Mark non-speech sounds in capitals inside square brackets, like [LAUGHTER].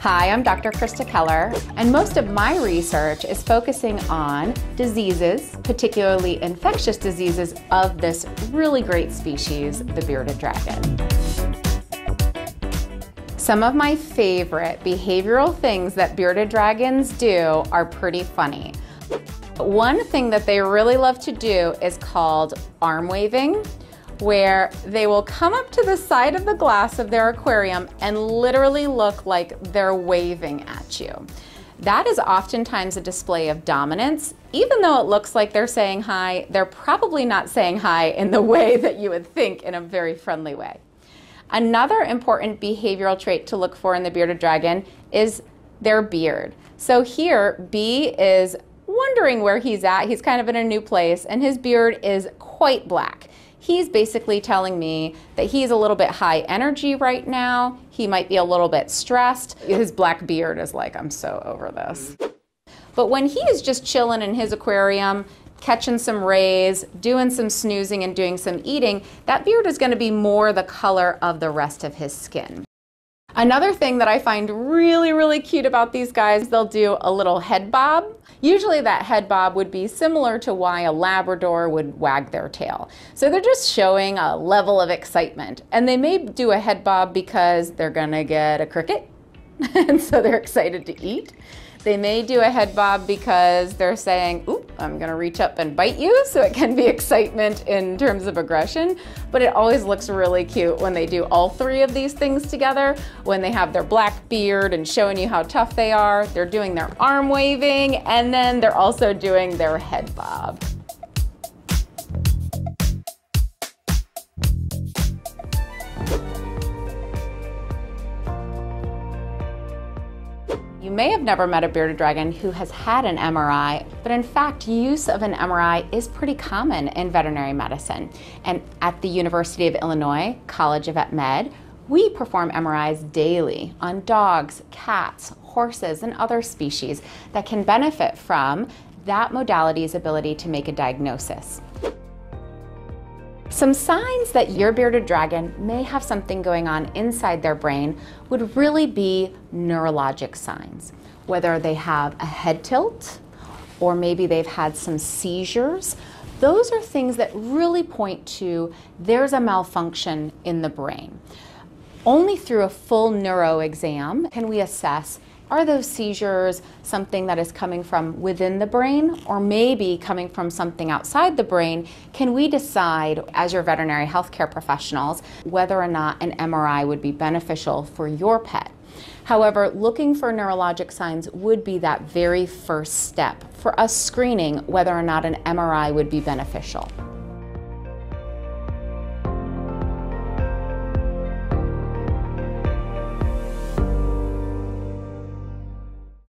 Hi, I'm Dr. Krista Keller, and most of my research is focusing on diseases, particularly infectious diseases of this really great species, the bearded dragon. Some of my favorite behavioral things that bearded dragons do are pretty funny. One thing that they really love to do is called arm waving where they will come up to the side of the glass of their aquarium and literally look like they're waving at you. That is oftentimes a display of dominance. Even though it looks like they're saying hi, they're probably not saying hi in the way that you would think in a very friendly way. Another important behavioral trait to look for in the bearded dragon is their beard. So here, B is wondering where he's at. He's kind of in a new place, and his beard is quite black he's basically telling me that he's a little bit high energy right now. He might be a little bit stressed. His black beard is like, I'm so over this. But when he is just chilling in his aquarium, catching some rays, doing some snoozing and doing some eating, that beard is going to be more the color of the rest of his skin. Another thing that I find really, really cute about these guys, they'll do a little head bob. Usually that head bob would be similar to why a Labrador would wag their tail. So they're just showing a level of excitement. And they may do a head bob because they're gonna get a cricket, [LAUGHS] and so they're excited to eat. They may do a head bob because they're saying, oop, I'm gonna reach up and bite you, so it can be excitement in terms of aggression, but it always looks really cute when they do all three of these things together, when they have their black beard and showing you how tough they are, they're doing their arm waving, and then they're also doing their head bob. You may have never met a bearded dragon who has had an MRI, but in fact, use of an MRI is pretty common in veterinary medicine. And at the University of Illinois College of Vet Med, we perform MRIs daily on dogs, cats, horses, and other species that can benefit from that modality's ability to make a diagnosis. Some signs that your bearded dragon may have something going on inside their brain would really be neurologic signs, whether they have a head tilt or maybe they've had some seizures. Those are things that really point to there's a malfunction in the brain. Only through a full neuro exam can we assess are those seizures something that is coming from within the brain or maybe coming from something outside the brain? Can we decide, as your veterinary healthcare professionals, whether or not an MRI would be beneficial for your pet? However, looking for neurologic signs would be that very first step for us screening whether or not an MRI would be beneficial.